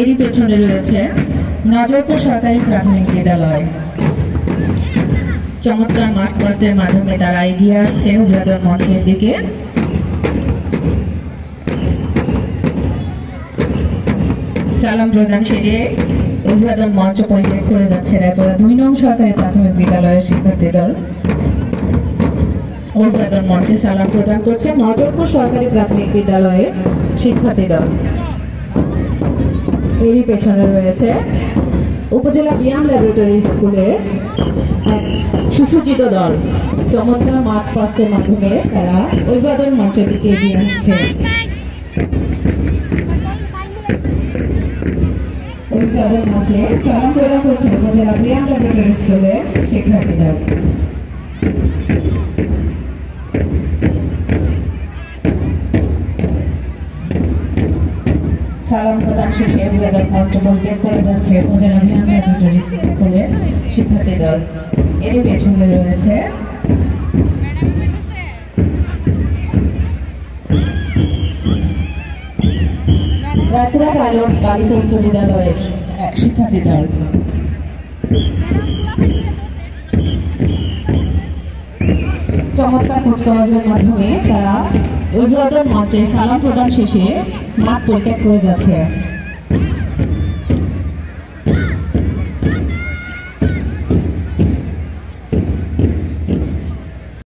এরই পেছনে রয়েছে নজরপুর সরকারি প্রাথমিক বিদ্যালয়। চমৎকার মাস্ট পাস্টের মাধ্যমে তারা এগিয়ে আসছে অভিবাদন মঞ্চের দিকে। সালাম প্রদান সেরে অভিবাদন মঞ্চ পরিত্যাগ করে যাচ্ছে। রায়পুরা দুই নং সরকারি প্রাথমিক বিদ্যালয়ের শিক্ষার্থী দল। অভিবাদন মঞ্চে সালাম প্রদান করছে নজরপুর সরকারি প্রাথমিক বিদ্যালয়ের শিক্ষার্থী দল এরই পেছনে রয়েছে উপজেলা বিয়াম ল্যাবরেটরি স্কুলের এক সুসজ্জিত দল। চমৎকার মাঠ ফাস্টের মাধ্যমে তারা অভিবাদন মঞ্চের দিকে এগিয়ে আসছে। অভিবাদন মঞ্চে সালাম প্রদান করছে উপজেলা বিয়াম ল্যাবরেটরি স্কুলের শিক্ষার্থী সালাম প্রদান শেষে অভিবাদন মঞ্চ করে যাচ্ছে উপজেলা স্কুলের শিক্ষার্থী দল। এরই পেছনে রয়েছে এক চমৎকার মাধ্যমে তারা অভিবাদন মঞ্চে সালাম প্রদান শেষে মাঠ পরিত্যাগ করে যাচ্ছে।